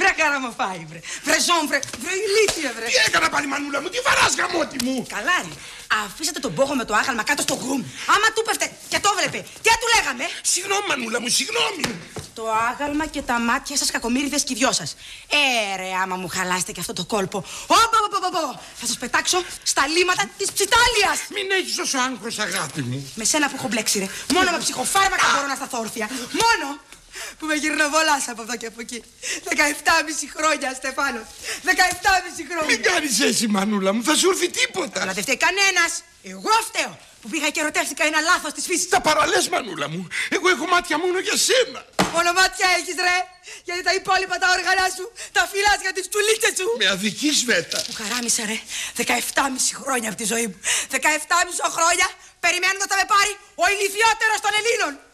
Βρε καραμοφάι, βρε. Βρε ζόμβρε, βρε ηλίθεια, βρε. Τι έκανα πάλι μανούλα μου, τι βαράς γαμότι μου. Καλάρι, αφήσατε τον πόχο με το άγαλμα κάτω στο γκρουμ. Άμα του πέφτε και το βλέπε, τι θα του λέγαμε; Συγγνώμη μανούλα μου, συγγνώμη. Το άγαλμα και τα μάτια σας κακομύριδες και οι δυο σας. Ε, ρε, άμα μου χαλάσετε και αυτό το κόλπο. Όπα, όπα, όπα, όπα. Θα σας πετάξω στα λίματα της ψιτάλιας. Μην έχεις τόσο άγχος αγάπη μου. Με σένα που έχω μπλέξει, ρε. Μόνο με ψυχοφάρμακα μπορώ να σταθώ όρθια. Μόνο που με γυρνοβολάς από εδώ και από εκεί. 17,5 χρόνια, Στεφάνο. 17,5 χρόνια. Μην κάνεις έτσι μανούλα μου, θα σου έρθει τίποτα. Αλλά δεν φταίει κανένας. Εγώ φταίω που πήγα και ερωτεύτηκα ένα λάθος της φύσης. Τα παραλές μανούλα μου, εγώ έχω μάτια μόνο για σένα. Μόνο μάτια έχεις, ρε. Γιατί τα υπόλοιπα τα όργανα σου τα φυλάς για τις τσουλίτσες σου. Με αδική σβέτα. Που χαράμισε ρε 17,5 χρόνια από τη ζωή μου 17,5 χρόνια περιμένοντας να με πάρει ο ηλικιότερος των Ελλήνων Πού σου ρε